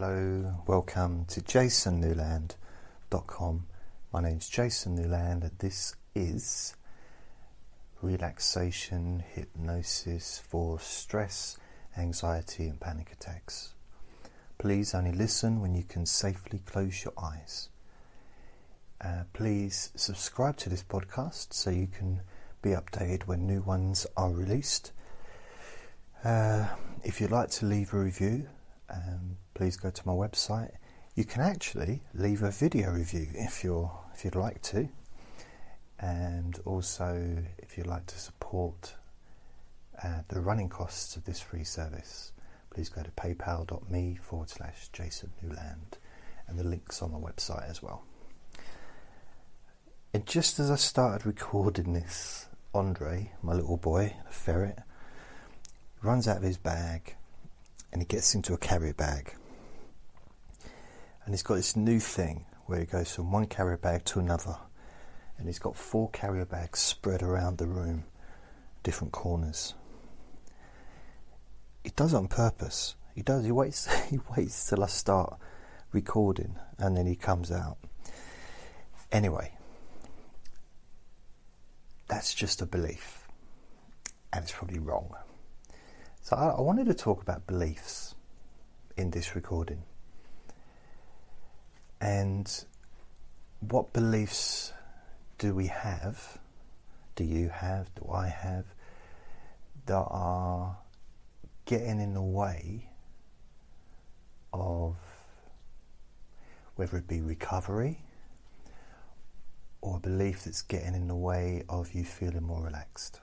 Hello, welcome to jasonnewland.com. My name is Jason Newland, and this is relaxation hypnosis for stress, anxiety, and panic attacks. Please only listen when you can safely close your eyes. Uh, please subscribe to this podcast so you can be updated when new ones are released. Uh, if you'd like to leave a review, um, please go to my website. You can actually leave a video review if you're if you'd like to, and also if you'd like to support uh, the running costs of this free service, please go to paypal.me forward slash Jason Newland, and the links on my website as well. And just as I started recording this, Andre, my little boy, the ferret, runs out of his bag and he gets into a carrier bag. And he's got this new thing where he goes from one carrier bag to another. And he's got four carrier bags spread around the room, different corners. He does it on purpose. He does. He waits. He waits till I start recording, and then he comes out. Anyway, that's just a belief, and it's probably wrong. So I, I wanted to talk about beliefs in this recording, and what beliefs do we have? Do you have? Do I have? That are getting in the way of whether it be recovery or a belief that's getting in the way of you feeling more relaxed.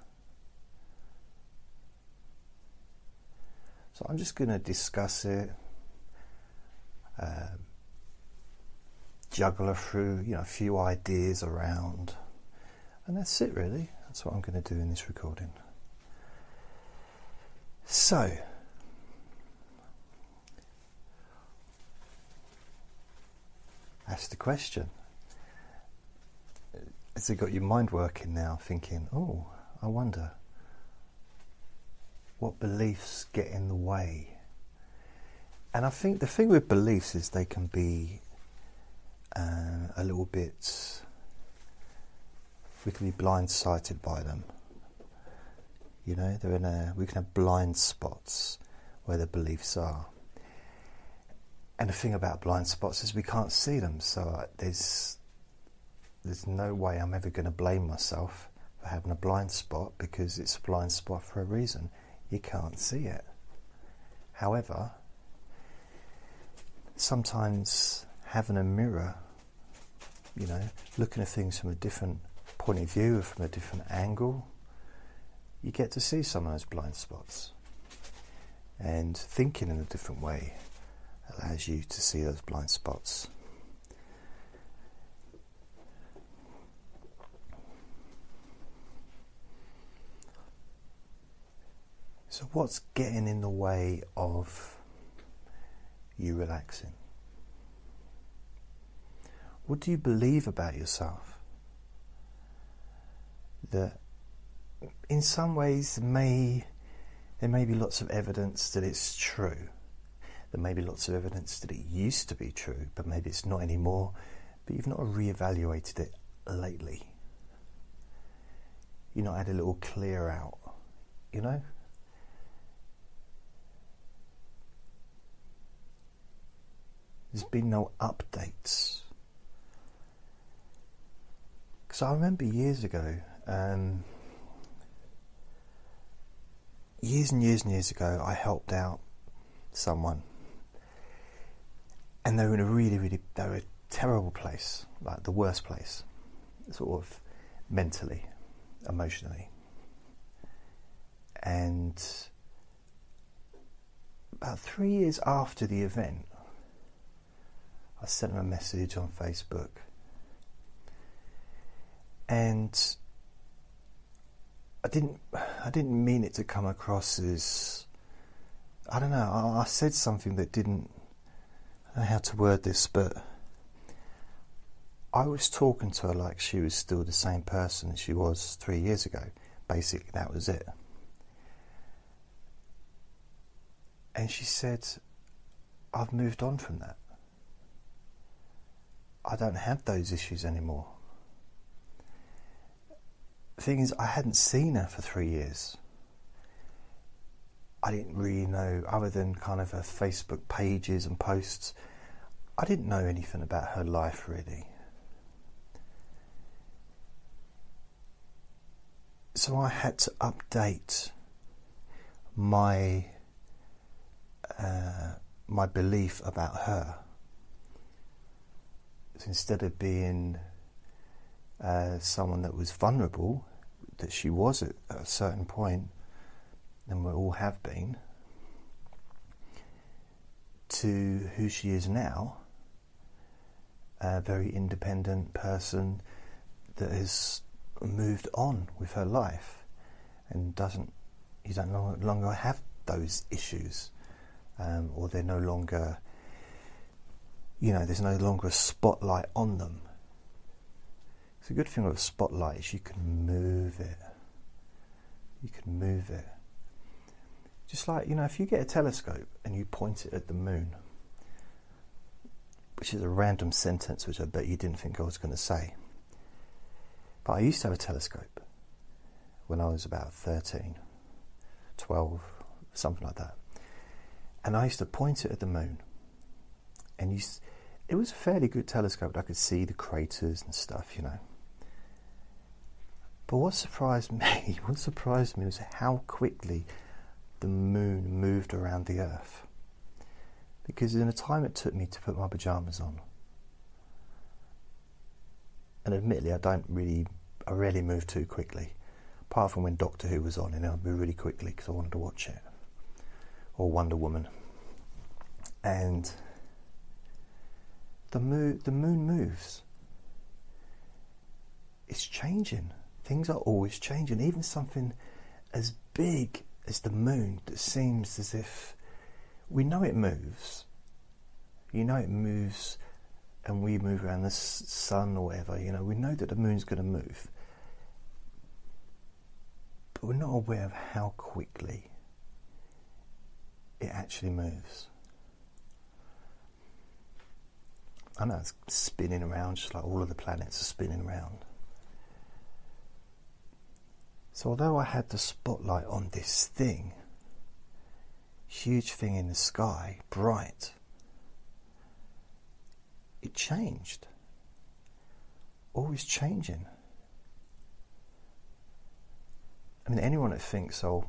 So I'm just going to discuss it, uh, juggle through you know a few ideas around, and that's it really. That's what I'm going to do in this recording. So. Ask the question has it got your mind working now, thinking, oh, I wonder what beliefs get in the way? And I think the thing with beliefs is they can be uh, a little bit, we can be blindsided by them. You know, they're in a, we can have blind spots where the beliefs are. And the thing about blind spots is we can't see them, so there's there's no way I'm ever going to blame myself for having a blind spot because it's a blind spot for a reason. You can't see it. However, sometimes having a mirror, you know, looking at things from a different point of view, or from a different angle, you get to see some of those blind spots. And thinking in a different way allows you to see those blind spots. So, what's getting in the way of you relaxing? What do you believe about yourself? That in some ways may there may be lots of evidence that it's true. There may be lots of evidence that it used to be true, but maybe it's not anymore. But you've not re-evaluated it lately. You've not had a little clear out, you know. There's been no updates. Because I remember years ago, um, years and years and years ago, I helped out someone, and they were in a really, really, they were a terrible place, like the worst place, sort of mentally, emotionally, and about three years after the event, I sent them a message on Facebook. And I didn't I didn't mean it to come across as I don't know, I, I said something that didn't I don't know how to word this, but I was talking to her like she was still the same person as she was three years ago. Basically, that was it. And she said, I've moved on from that. I don't have those issues anymore. Thing is, I hadn't seen her for three years. I didn't really know, other than kind of her Facebook pages and posts, I didn't know anything about her life really. So I had to update my uh, my belief about her. So instead of being uh, someone that was vulnerable, that she was at a certain point, and we all have been, to who she is now, a very independent person that has moved on with her life and doesn't, you don't no longer have those issues, um, or they're no longer, you know, there's no longer a spotlight on them. It's a good thing with a spotlight is you can move it. You can move it. Just like, you know, if you get a telescope and you point it at the moon, which is a random sentence which I bet you didn't think I was going to say. But I used to have a telescope when I was about 13, 12, something like that. And I used to point it at the moon. And you, it was a fairly good telescope. I could see the craters and stuff, you know. But what surprised me, what surprised me was how quickly the moon moved around the earth. Because in the time it took me to put my pajamas on, and admittedly, I don't really, I rarely move too quickly, apart from when Doctor Who was on, and I'd move really quickly because I wanted to watch it, or Wonder Woman. And the moon, the moon moves. It's changing. Things are always changing. Even something as big as the moon that seems as if we know it moves. You know it moves and we move around the sun or whatever, you know, we know that the moon's going to move. But we're not aware of how quickly it actually moves. I know it's spinning around just like all of the planets are spinning around. So, although I had the spotlight on this thing, huge thing in the sky, bright, it changed. Always changing. I mean, anyone that thinks, oh,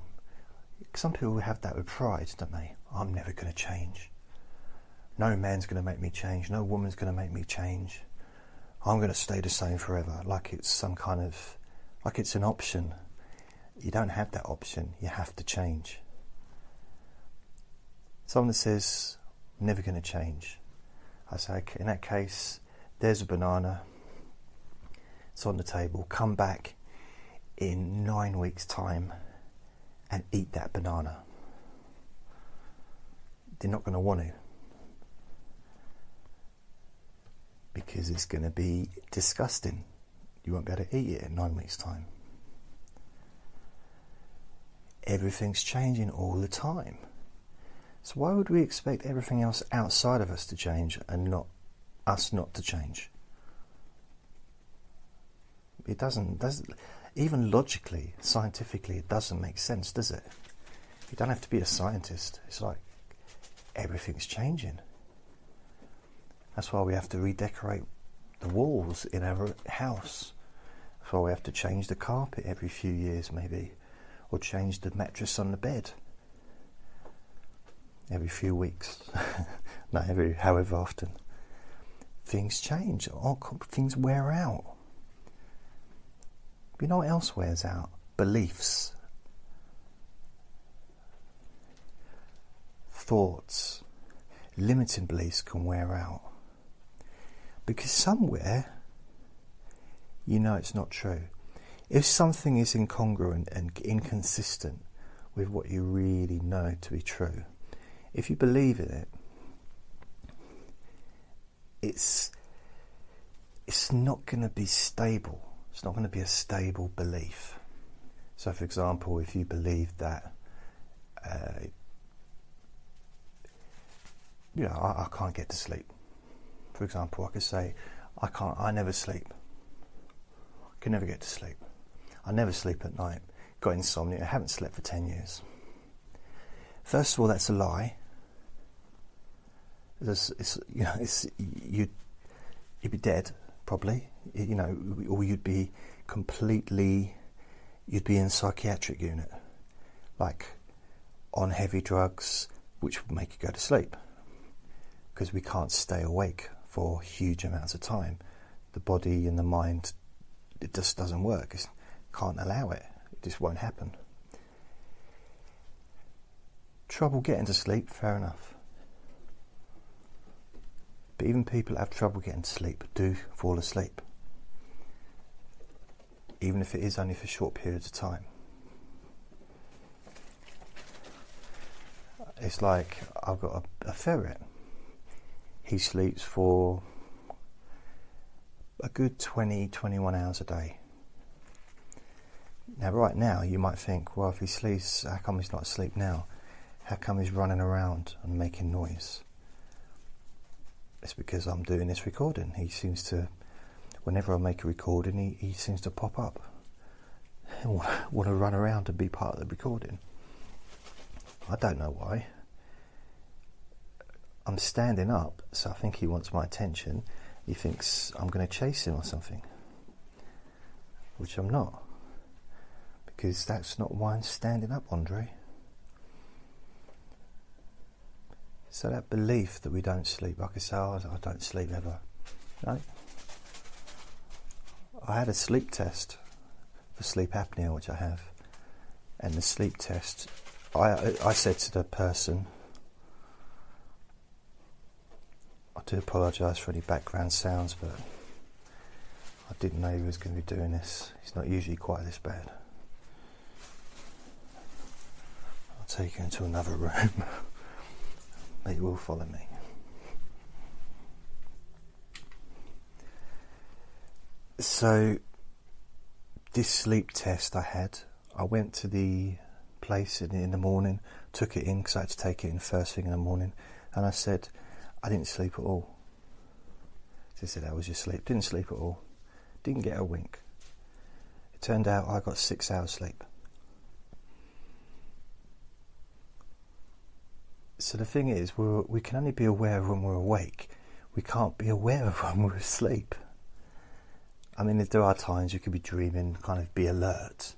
some people have that with pride, don't they? I'm never going to change. No man's going to make me change. No woman's going to make me change. I'm going to stay the same forever, like it's some kind of, like it's an option you don't have that option. You have to change. Someone that says, never going to change. I say, okay, in that case, there's a banana. It's on the table. Come back in nine weeks' time and eat that banana. They're not going to want to. Because it's going to be disgusting. You won't be able to eat it in nine weeks' time everything's changing all the time. So why would we expect everything else outside of us to change and not us not to change? It doesn't, doesn't even logically, scientifically, it doesn't make sense, does it? You don't have to be a scientist. It's like everything's changing. That's why we have to redecorate the walls in our house. That's why we have to change the carpet every few years, maybe or change the mattress on the bed every few weeks, not every however often. Things change, oh, all things wear out. You know what else wears out? Beliefs, thoughts, limiting beliefs can wear out because somewhere you know it's not true. If something is incongruent and inconsistent with what you really know to be true, if you believe in it, it's it's not going to be stable. It's not going to be a stable belief. So, for example, if you believe that uh, you know, I, I can't get to sleep. For example, I could say, I can't, I never sleep. I can never get to sleep. I never sleep at night. Got insomnia. I haven't slept for 10 years. First of all, that's a lie. It's, it's, you know, it's, you'd, you'd be dead, probably. You know, or you'd be completely, you'd be in a psychiatric unit. Like on heavy drugs, which would make you go to sleep. Because we can't stay awake for huge amounts of time. The body and the mind, it just doesn't work. It can't allow it. It just won't happen. Trouble getting to sleep, fair enough. But even people that have trouble getting to sleep do fall asleep. Even if it is only for short periods of time. It's like I've got a, a ferret. He sleeps for a good 20, 21 hours a day. Now, right now, you might think, well, if he sleeps, how come he's not asleep now? How come he's running around and making noise? It's because I'm doing this recording. He seems to, whenever I make a recording, he, he seems to pop up. want to run around and be part of the recording. I don't know why. I'm standing up, so I think he wants my attention. He thinks I'm going to chase him or something, which I'm not, because that's not why I'm standing up, Andre. So that belief that we don't sleep, like I say, oh, I don't sleep ever. No. I had a sleep test for sleep apnea, which I have, and the sleep test, I I said to the person I do apologise for any background sounds, but I didn't know he was going to be doing this. He's not usually quite this bad. I'll take you into another room. He will follow me. So, this sleep test I had, I went to the place in, in the morning, took it in because I had to take it in first thing in the morning, and I said, I didn't sleep at all. They said, How was your sleep? Didn't sleep at all. Didn't get a wink. It turned out I got six hours sleep. So the thing is, we we can only be aware when we're awake. We can't be aware of when we're asleep. I mean, there are times you could be dreaming, kind of be alert.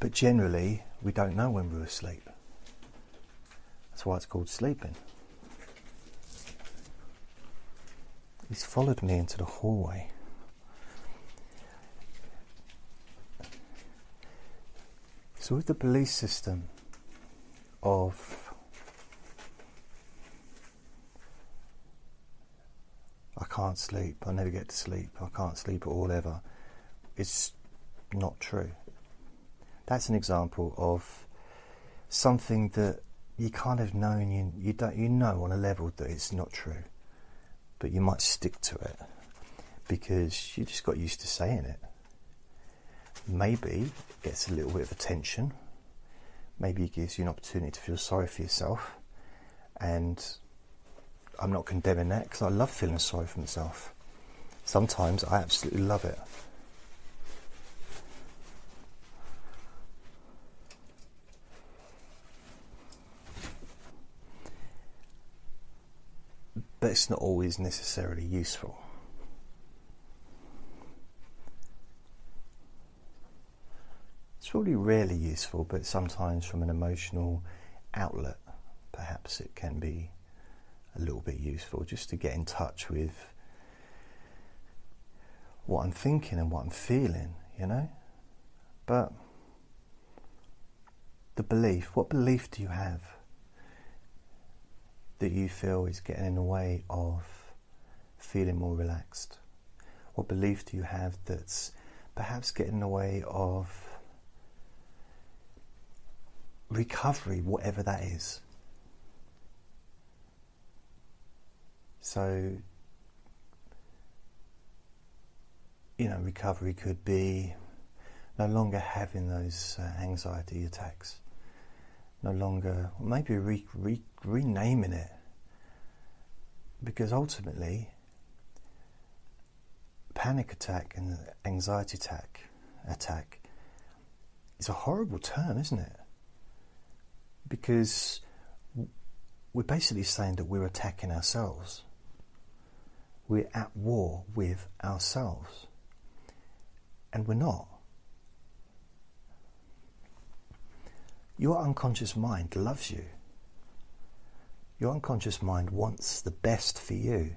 But generally, we don't know when we're asleep. That's why it's called sleeping. He's followed me into the hallway. So, with the police system of I can't sleep, I never get to sleep, I can't sleep at all ever, it's not true. That's an example of something that you kind of know and you, you don't you know on a level that it's not true but you might stick to it because you just got used to saying it. Maybe it gets a little bit of attention. Maybe it gives you an opportunity to feel sorry for yourself. And I'm not condemning that because I love feeling sorry for myself. Sometimes I absolutely love it. but it's not always necessarily useful. It's probably rarely useful, but sometimes from an emotional outlet, perhaps it can be a little bit useful just to get in touch with what I'm thinking and what I'm feeling, you know? But the belief, what belief do you have? that you feel is getting in the way of feeling more relaxed? What belief do you have that's perhaps getting in the way of recovery, whatever that is? So, you know, recovery could be no longer having those uh, anxiety attacks no longer, maybe re, re, renaming it, Because ultimately, panic attack and anxiety attack attack is a horrible term, isn't it? Because we're basically saying that we're attacking ourselves. We're at war with ourselves. And we're not. Your unconscious mind loves you. Your unconscious mind wants the best for you,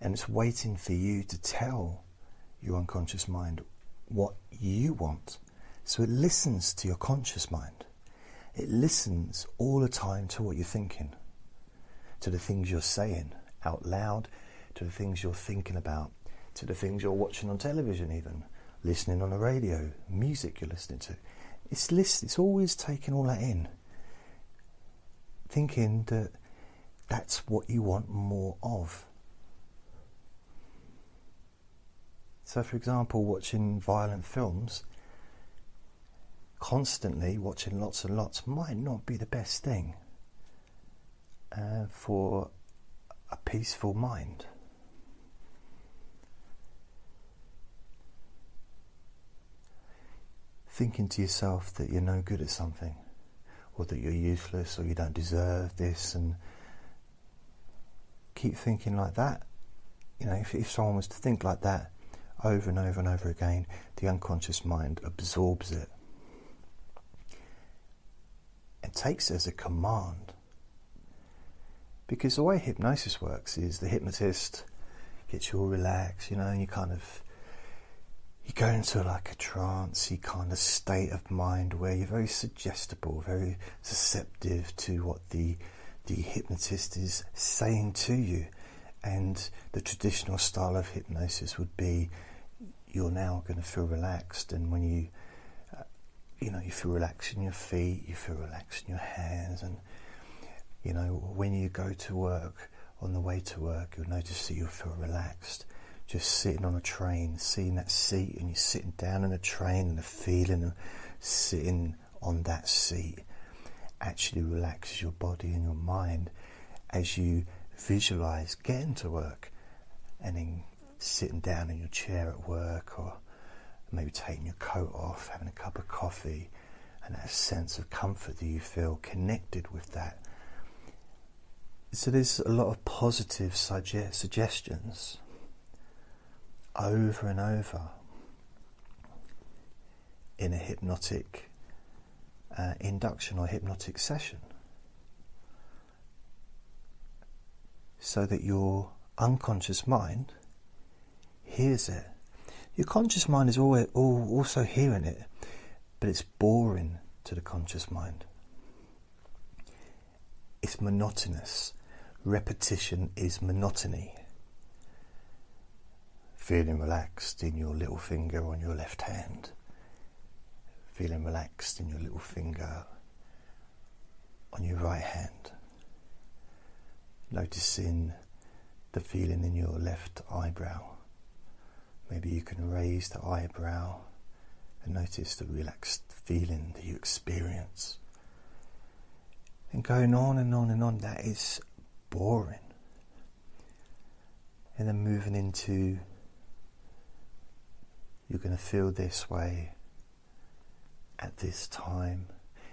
and it's waiting for you to tell your unconscious mind what you want. So it listens to your conscious mind. It listens all the time to what you're thinking, to the things you're saying out loud, to the things you're thinking about, to the things you're watching on television, even listening on the radio, music you're listening to. It's list, it's always taking all that in, thinking that that's what you want more of. So, for example, watching violent films, constantly watching lots and lots might not be the best thing uh, for a peaceful mind. Thinking to yourself that you're no good at something, or that you're useless, or you don't deserve this, and keep thinking like that. You know, if, if someone was to think like that over and over and over again, the unconscious mind absorbs it and takes it as a command. Because the way hypnosis works is the hypnotist gets you all relaxed, you know, and you kind of you go into like a trancy kind of state of mind where you're very suggestible, very susceptible to what the the hypnotist is saying to you. And the traditional style of hypnosis would be you're now going to feel relaxed, and when you, you know, you feel relaxed in your feet, you feel relaxed in your hands, and you know, when you go to work, on the way to work, you'll notice that you'll feel relaxed. Just sitting on a train, seeing that seat, and you're sitting down in a train, and the feeling of sitting on that seat actually relaxes your body and your mind as you visualize getting to work and then sitting down in your chair at work or maybe taking your coat off, having a cup of coffee, and that sense of comfort that you feel connected with that. So there's a lot of positive suge- suggestions over and over in a hypnotic uh, induction or hypnotic session so that your unconscious mind hears it. Your conscious mind is always, also hearing it, but it's boring to the conscious mind. It's monotonous. Repetition is monotony. Feeling relaxed in your little finger on your left hand feeling relaxed in your little finger on your right hand, noticing the feeling in your left eyebrow. Maybe you can raise the eyebrow and notice the relaxed feeling that you experience. And going on and on and on, that is boring. And then moving into, you're going to feel this way at this time.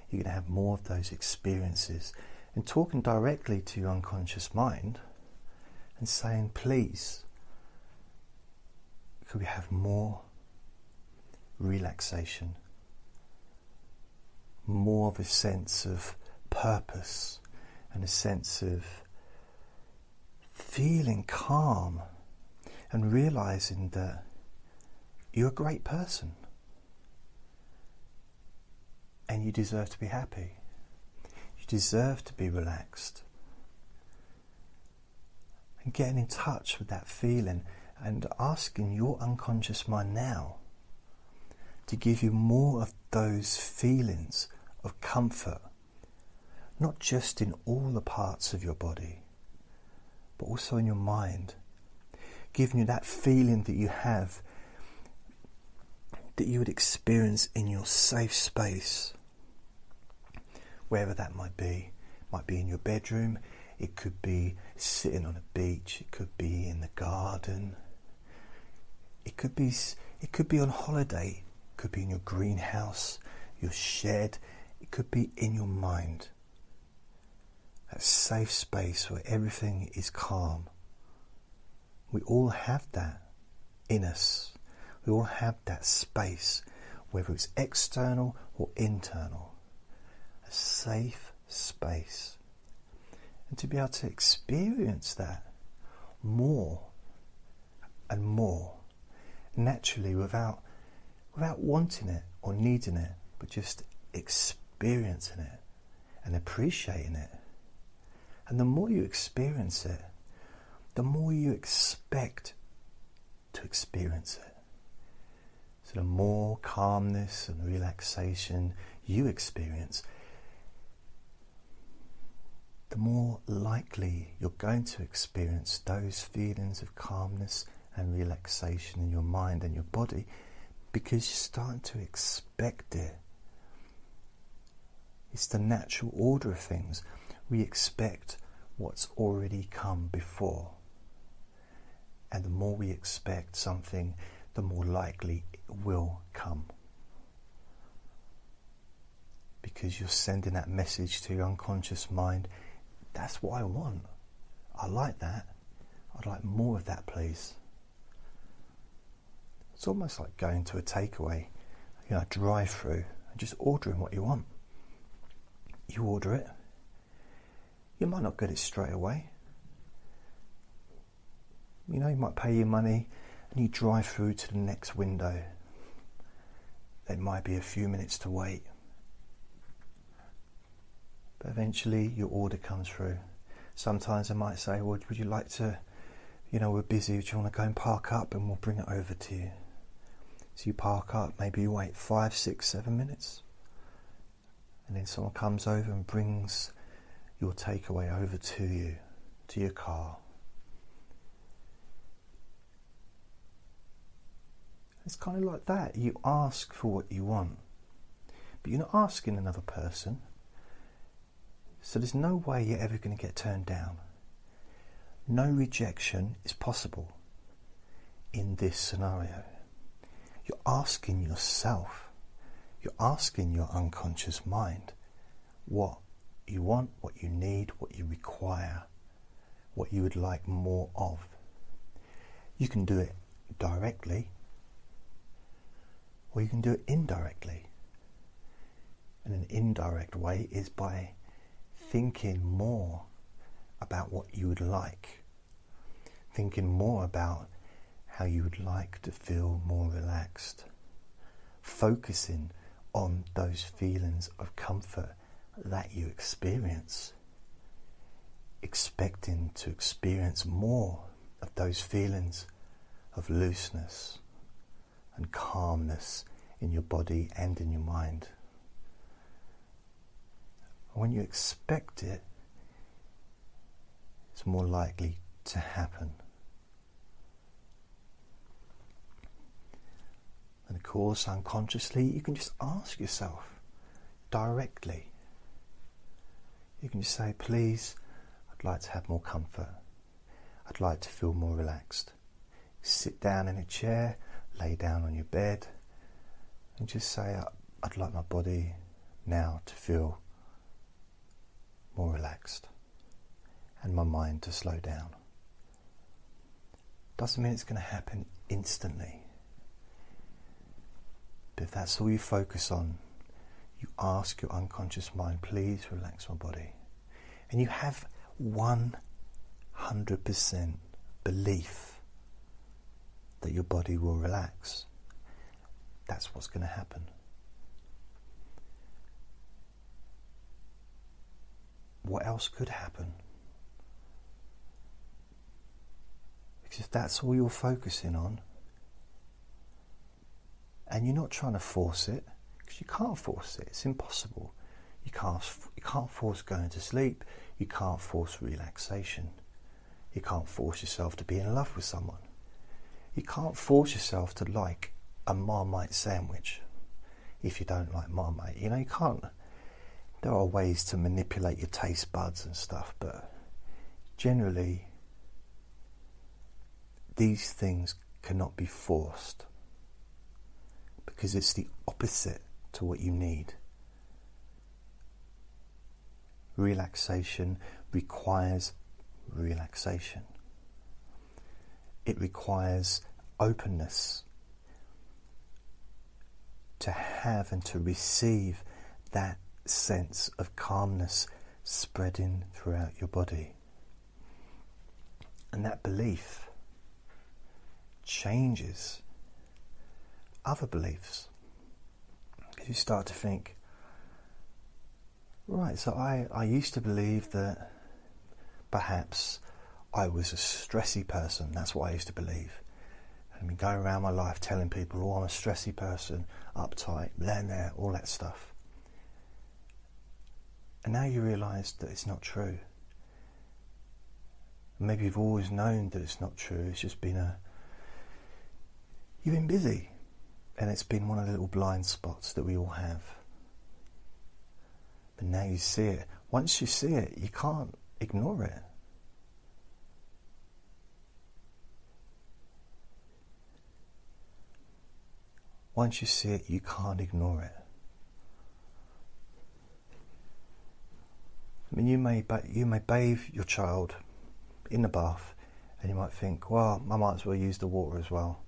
You're going to have more of those experiences. And talking directly to your unconscious mind and saying, please, we have more relaxation, more of a sense of purpose and a sense of feeling calm and realizing that you're a great person and you deserve to be happy. You deserve to be relaxed. And getting in touch with that feeling and asking your unconscious mind now to give you more of those feelings of comfort, not just in all the parts of your body, but also in your mind, giving you that feeling that you have that you would experience in your safe space wherever that might be. It might be in your bedroom, It could be sitting on a beach. It could be in the garden. It could be it could be on holiday. It could be in your greenhouse, your shed. It could be in your mind. That safe space where everything is calm. We all have that in us. We all have that space, whether it's external or internal. A safe space. And to be able to experience that more and more naturally without without wanting it or needing it, but just experiencing it and appreciating it. And the more you experience it, the more you expect to experience it. So, the more calmness and relaxation you experience, the more likely you're going to experience those feelings of calmness and relaxation in your mind and your body because you're starting to expect it. It's the natural order of things. We expect what's already come before. And the more we expect something, the more likely it will come. Because you're sending that message to your unconscious mind that's what I want. I like that. I'd like more of that, please. It's almost like going to a takeaway, you know, drive through and just ordering what you want. You order it. You might not get it straight away. You know, you might pay your money and you drive through to the next window. There might be a few minutes to wait. But eventually your order comes through. Sometimes I might say, well, would you like to, you know, we're busy, do you want to go and park up and we'll bring it over to you? So you park up, maybe you wait five, six, seven minutes. And then someone comes over and brings your takeaway over to you, to your car. It's kind of like that. You ask for what you want, but you're not asking another person. So there's no way you're ever going to get turned down. No rejection is possible in this scenario. You're asking yourself, you're asking your unconscious mind what you want, what you need, what you require, what you would like more of. You can do it directly or you can do it indirectly. And an indirect way is by thinking more about what you would like, thinking more about how you would like to feel more relaxed, focusing on those feelings of comfort that you experience, expecting to experience more of those feelings of looseness and calmness in your body and in your mind. When you expect it, it's more likely to happen. And course, unconsciously, you can just ask yourself directly. You can just say, please, I'd like to have more comfort. I'd like to feel more relaxed. Sit down in a chair, lay down on your bed, and just say, I'd like my body now to feel more relaxed and my mind to slow down. Doesn't mean it's going to happen instantly. But if that's all you focus on, you ask your unconscious mind, please relax my body. And you have 100% belief that your body will relax. That's what's going to happen. what else could happen? Because if that's all you're focusing on, and you're not trying to force it, because you can't force it, it's impossible. You can't, you can't force going to sleep, you can't force relaxation, you can't force yourself to be in love with someone, you can't force yourself to like a Marmite sandwich if you don't like Marmite. You know, you can't. There are ways to manipulate your taste buds and stuff, but generally these things cannot be forced because it's the opposite to what you need. Relaxation requires relaxation. It requires openness to have and to receive that sense of calmness spreading throughout your body. And that belief changes other beliefs. You start to think, right, so I, I used to believe that perhaps I was a stressy person. That's what I used to believe. I mean, going around my life telling people, oh, I'm a stressy person, uptight, blah, blah, all that stuff. And now you realise that it's not true. Maybe you've always known that it's not true. It's just been a. You've been busy. And it's been one of the little blind spots that we all have. But now you see it. Once you see it, you can't ignore it. Once you see it, you can't ignore it. I mean, you may you may bathe your child in the bath, and you might think, well, I might as well use the water as well.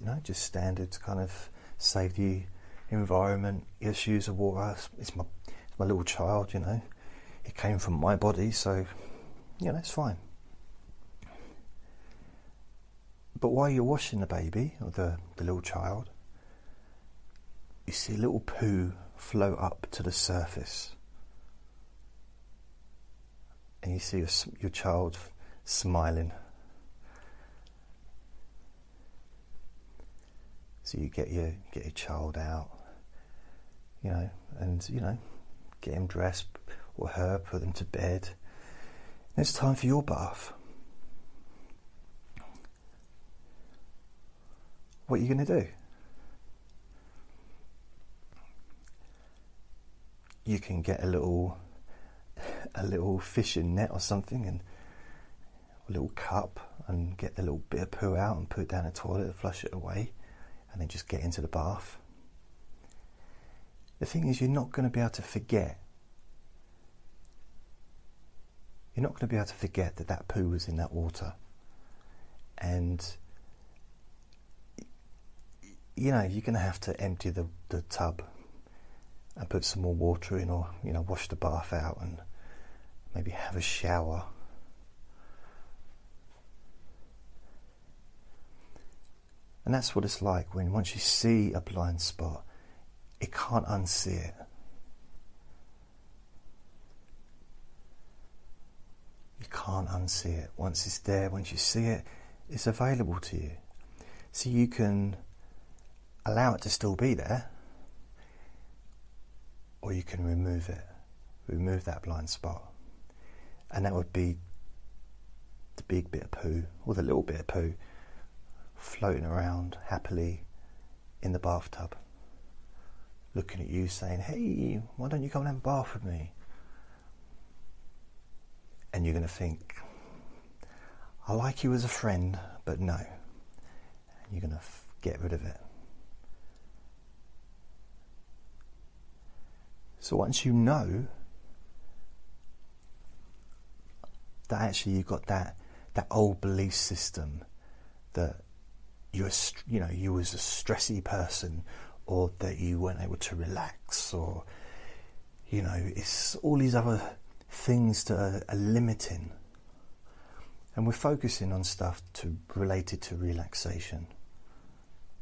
You know, just standard kind of save the environment. Use the water. It's my it's my little child. You know, it came from my body, so you know it's fine. But while you're washing the baby or the, the little child, you see a little poo float up to the surface. And you see your, your child smiling. So you get your get your child out, you know, and you know, get him dressed or her, put them to bed. And it's time for your bath. what are you going to do? You can get a little a little fishing net or something and a little cup and get the little bit of poo out and put it down the toilet, and flush it away, and then just get into the bath. The thing is, you're not going to be able to forget. You're not going to be able to forget that that poo was in that water. And you know, you're going to have to empty the, the tub and put some more water in, or, you know, wash the bath out and maybe have a shower. And that's what it's like when once you see a blind spot, it can't unsee it. You can't unsee it. Once it's there, once you see it, it's available to you. So you can allow it to still be there, or you can remove it, remove that blind spot, and that would be the big bit of poo or the little bit of poo floating around happily in the bathtub, looking at you saying, Hey, why don't you come and have a bath with me? And you're going to think, I like you as a friend, but no. And you're going to f- get rid of it. So once you know that actually you've got that that old belief system that you're you know you was a stressy person or that you weren't able to relax or you know it's all these other things that are, are limiting and we're focusing on stuff to related to relaxation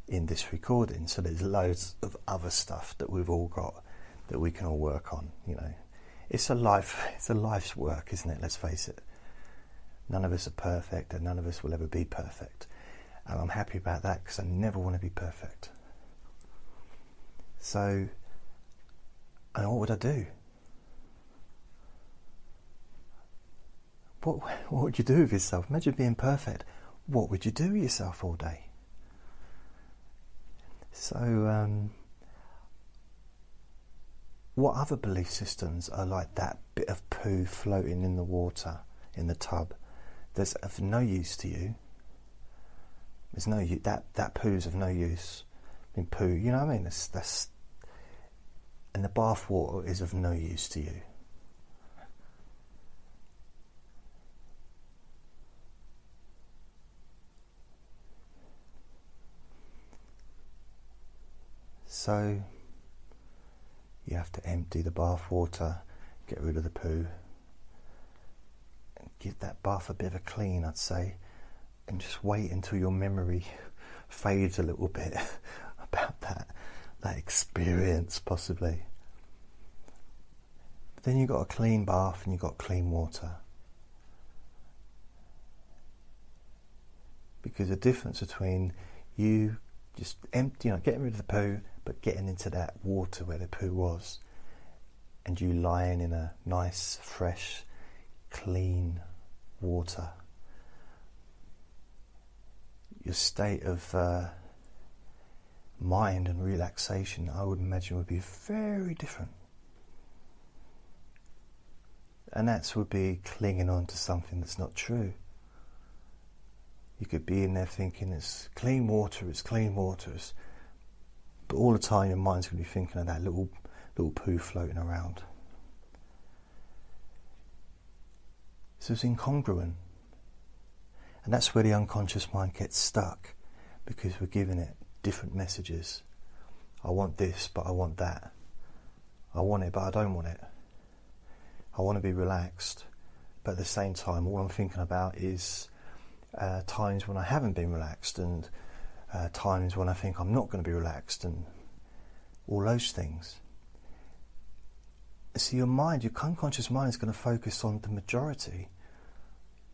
in this recording so there's loads of other stuff that we've all got that we can all work on. You know, it's a life, it's a life's work, isn't it? Let's face it. None of us are perfect, and none of us will ever be perfect. And I'm happy about that because I never want to be perfect. So, and what would I do? What, what would you do with yourself? Imagine being perfect. What would you do with yourself all day? So, um, what other belief systems are like that bit of poo floating in the water in the tub that's of no use to you. There's no use that that poo's of no use. I mean, poo, you know what I mean? That's, that's and the bath water is of no use to you. So you have to empty the bath water, get rid of the poo, and give that bath a bit of a clean, I'd say, and just wait until your memory fades a little bit about that that experience possibly. But then you've got a clean bath and you've got clean water. Because the difference between you just empty, you know, getting rid of the poo, but getting into that water where the poo was, and you lying in a nice, fresh, clean water, your state of uh, mind and relaxation, I would imagine, would be very different. And that would be clinging on to something that's not true. You could be in there thinking it's clean water, it's clean water, it's, but all the time your mind's going to be thinking of that little little poo floating around. So it's incongruent. And that's where the unconscious mind gets stuck because we're giving it different messages. I want this, but I want that. I want it, but I don't want it. I want to be relaxed, but at the same time, all I'm thinking about is uh, times when I haven't been relaxed and uh, times when I think I'm not going to be relaxed and all those things. See, your mind, your unconscious mind is going to focus on the majority,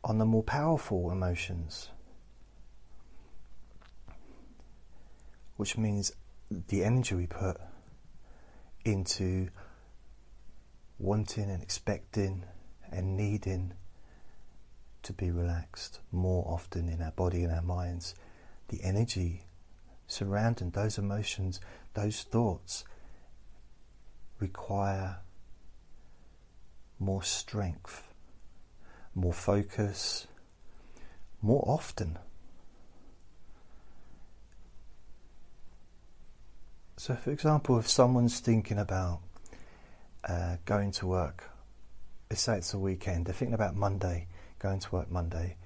on the more powerful emotions, which means the energy we put into wanting and expecting and needing to be relaxed more often in our body and our minds. The energy surrounding those emotions, those thoughts, require more strength, more focus, more often. So, for example, if someone's thinking about uh, going to work, let's say it's a weekend, they're thinking about Monday, going to work Monday,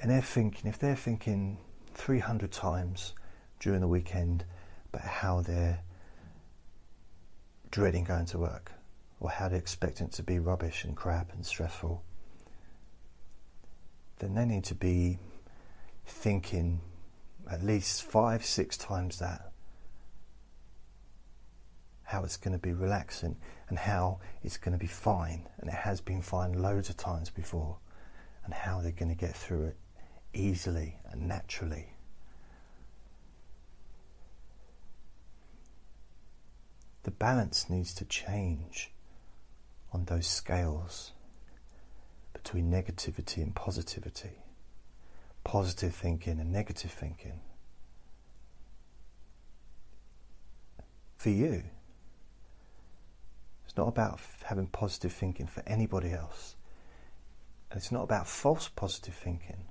and they're thinking, if they're thinking 300 times during the weekend about how they're dreading going to work, or how they're expecting it to be rubbish and crap and stressful, then they need to be thinking at least five, six times that how it's going to be relaxing and how it's going to be fine, and it has been fine loads of times before, and how they're going to get through it easily and naturally. The balance needs to change on those scales between negativity and positivity, positive thinking and negative thinking. For you, it's not about having positive thinking for anybody else. And it's not about false positive thinking.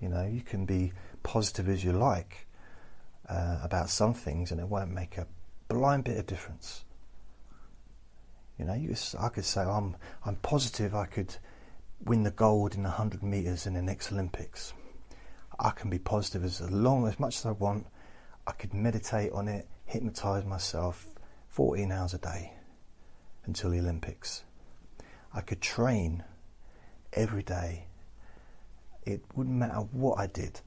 You know, you can be positive as you like uh, about some things, and it won't make a blind bit of difference. You know, you, I could say I'm I'm positive I could win the gold in 100 meters in the next Olympics. I can be positive as long as much as I want. I could meditate on it, hypnotize myself, 14 hours a day until the Olympics. I could train every day. It wouldn't matter what I did.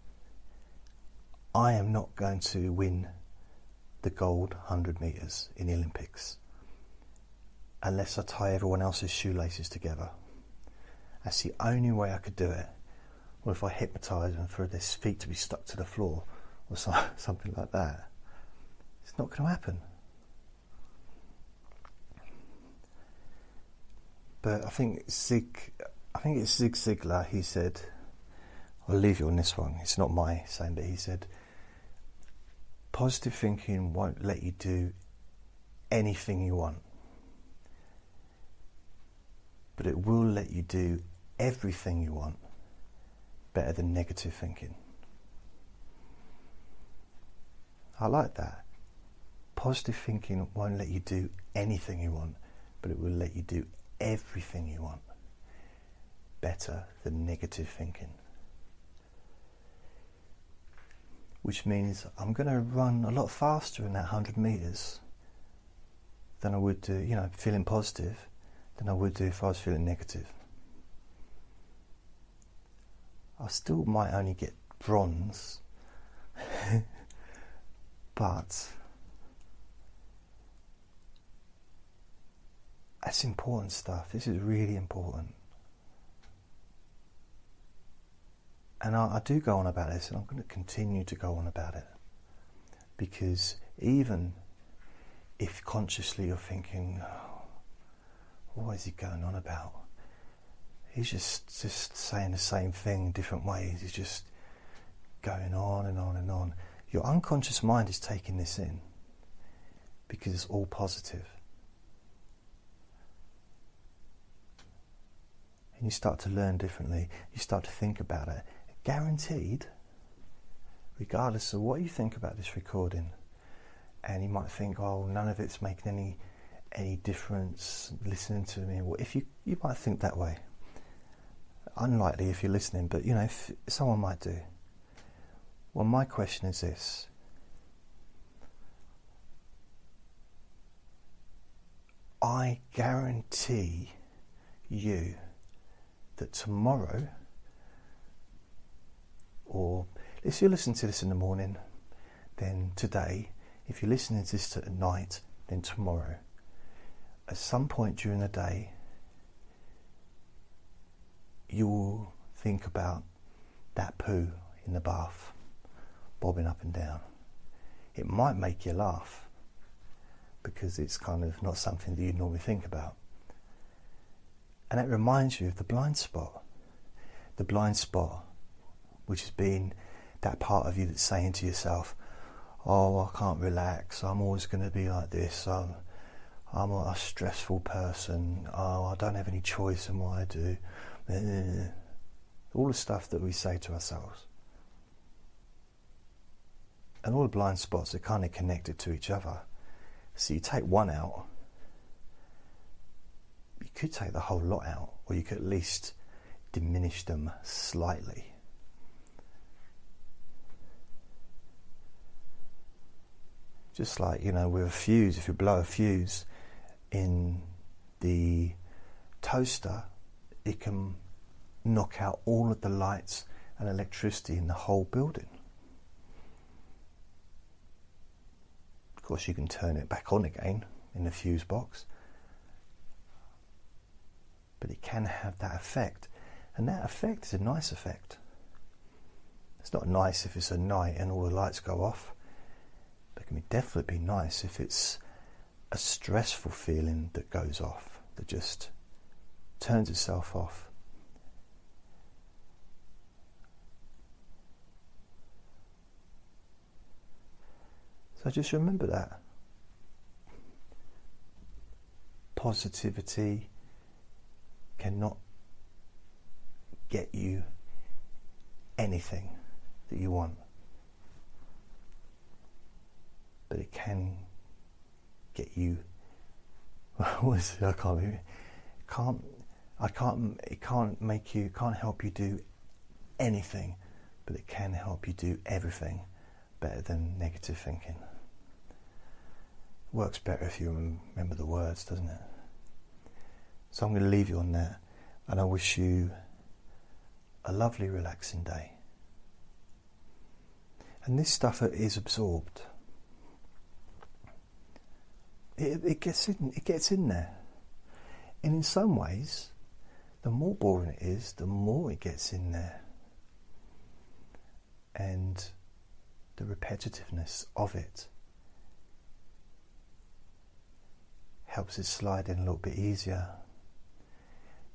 I am not going to win the gold 100 metres in the Olympics unless I tie everyone else's shoelaces together. That's the only way I could do it. Or if I hypnotise them for their feet to be stuck to the floor or something like that. It's not going to happen. But I think Zig, I think it's Zig Ziglar. He said, "I'll leave you on this one. It's not my saying, but he said, positive thinking won't let you do anything you want, but it will let you do everything you want better than negative thinking. I like that. Positive thinking won't let you do anything you want, but it will let you do everything you want better than negative thinking. Which means I'm going to run a lot faster in that 100 meters than I would do, you know, feeling positive, than I would do if I was feeling negative. I still might only get bronze, but that's important stuff. This is really important. And I, I, do go on about this, and I'm going to continue to go on about it because even if consciously you're thinking, oh, what is he going on about? He's just just saying the same thing in different ways. He's just going on and on and on. Your unconscious mind is taking this in because it's all positive. And you start to learn differently. You start to think about it. Guaranteed, regardless of what you think about this recording, and you might think, oh, none of it's making any any difference listening to me. Well, if you you might think that way, unlikely if you're listening, but you know, if someone might do. Well, my question is this. I guarantee you that tomorrow, or if you listen to this in the morning, then today, if you're listening to this at night, then tomorrow, at some point during the day, you will think about that poo in the bath bobbing up and down. It might make you laugh because it's kind of not something that you normally think about. And it reminds you of the blind spot. The blind spot, which has been that part of you that's saying to yourself, Oh, I can't relax, I'm always going to be like this, I'm, I'm a stressful person, oh, I don't have any choice in what I do. Eh. All the stuff that we say to ourselves. And all the blind spots are kind of connected to each other. So you take one out, you could take the whole lot out, or you could at least diminish them slightly. Just like, you know, with a fuse, if you blow a fuse in the toaster, it can knock out all of the lights and electricity in the whole building. Of course, you can turn it back on again in the fuse box, but it can have that effect, and that effect is a nice effect. It's not nice if it's a night and all the lights go off, but it can be definitely be nice if it's a stressful feeling that goes off, that just turns itself off. So just remember that. Positivity cannot get you anything that you want, but it can get you. what is it? I can't. Can't. I can't. It can't make you. Can't help you do anything, but it can help you do everything better than negative thinking works better if you remember the words, doesn't it? So I'm going to leave you on that, and I wish you a lovely, relaxing day. And this stuff is absorbed. It, it gets in. It gets in there, and in some ways, the more boring it is, the more it gets in there, and the repetitiveness of it helps it slide in a little bit easier.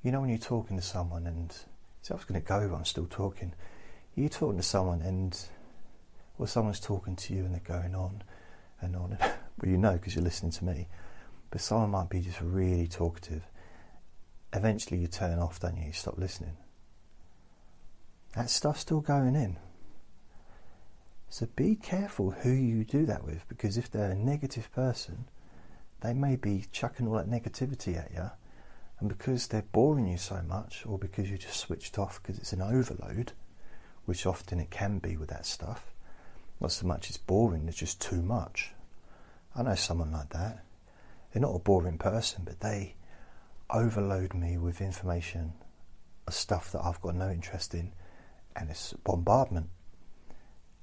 You know, when you're talking to someone and see, I was going to go, but I'm still talking. You're talking to someone and, well, someone's talking to you and they're going on and on. well, you know because you're listening to me. But someone might be just really talkative eventually you turn off, don't you? You stop listening. That stuff's still going in. So be careful who you do that with because if they're a negative person, they may be chucking all that negativity at you. And because they're boring you so much, or because you just switched off because it's an overload, which often it can be with that stuff, not so much it's boring, it's just too much. I know someone like that. They're not a boring person, but they overload me with information, uh, stuff that I've got no interest in, and it's bombardment.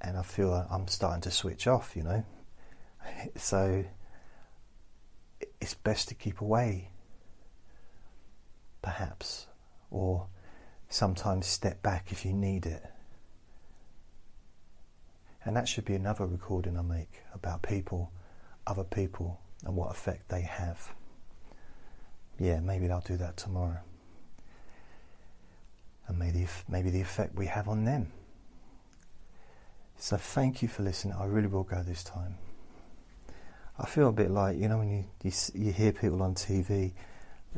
And I feel like I'm starting to switch off, you know. So it's best to keep away, perhaps, or sometimes step back if you need it. And that should be another recording I make about people, other people, and what effect they have. Yeah, maybe I'll do that tomorrow. And maybe, maybe the effect we have on them. So thank you for listening. I really will go this time. I feel a bit like you know when you you, you hear people on TV,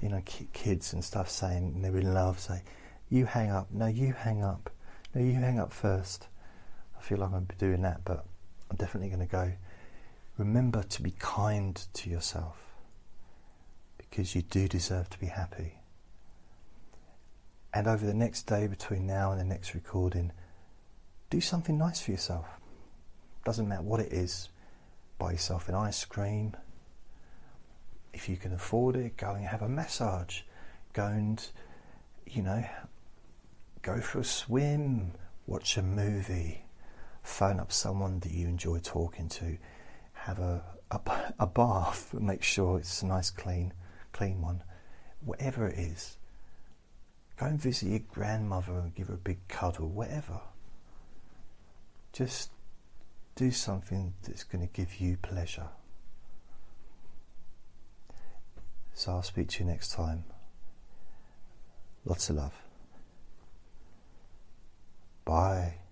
you know kids and stuff saying they're in love, say, "You hang up." No, you hang up. No, you hang up first. I feel like I'm doing that, but I'm definitely going to go. Remember to be kind to yourself because you do deserve to be happy. And over the next day, between now and the next recording, do something nice for yourself. Doesn't matter what it is. Buy yourself an ice cream. If you can afford it, go and have a massage. Go and, you know, go for a swim. Watch a movie. Phone up someone that you enjoy talking to. Have a, a, a bath. Make sure it's a nice, clean, clean one. Whatever it is. Go and visit your grandmother and give her a big cuddle. Whatever. Just do something that's going to give you pleasure. So I'll speak to you next time. Lots of love. Bye.